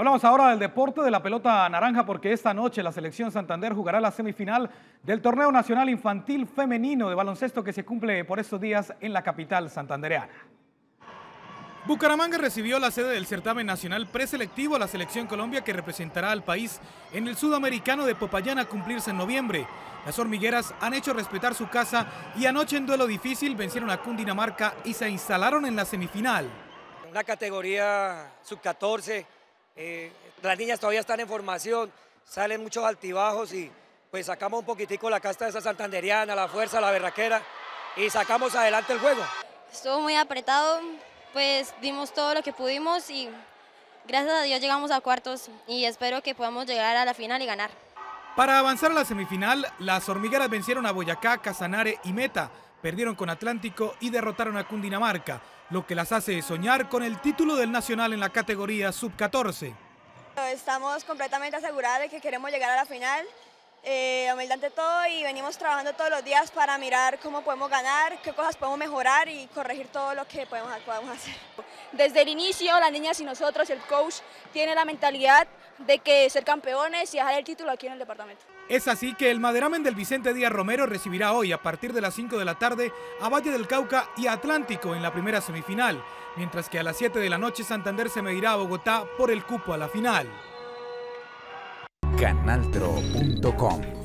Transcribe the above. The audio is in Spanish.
Hablamos ahora del deporte de la pelota naranja porque esta noche la selección Santander jugará la semifinal del Torneo Nacional Infantil Femenino de Baloncesto que se cumple por estos días en la capital santandereana. Bucaramanga recibió la sede del certamen nacional preselectivo a la selección Colombia que representará al país en el sudamericano de Popayán a cumplirse en noviembre. Las hormigueras han hecho respetar su casa y anoche en duelo difícil vencieron a Cundinamarca y se instalaron en la semifinal. Una categoría sub-14 eh, las niñas todavía están en formación, salen muchos altibajos y pues sacamos un poquitico la casta de esa santanderiana, la fuerza, la berraquera y sacamos adelante el juego. Estuvo muy apretado, pues dimos todo lo que pudimos y gracias a Dios llegamos a cuartos y espero que podamos llegar a la final y ganar. Para avanzar a la semifinal, las hormigueras vencieron a Boyacá, Casanare y Meta, perdieron con Atlántico y derrotaron a Cundinamarca lo que las hace soñar con el título del Nacional en la categoría sub-14. Estamos completamente aseguradas de que queremos llegar a la final, eh, humildad ante todo y venimos trabajando todos los días para mirar cómo podemos ganar, qué cosas podemos mejorar y corregir todo lo que podemos, podemos hacer. Desde el inicio, las niñas y nosotros, el coach, tiene la mentalidad de que ser campeones y dejar el título aquí en el departamento. Es así que el Maderamen del Vicente Díaz Romero recibirá hoy a partir de las 5 de la tarde a Valle del Cauca y Atlántico en la primera semifinal, mientras que a las 7 de la noche Santander se medirá a Bogotá por el cupo a la final. Canaltro.com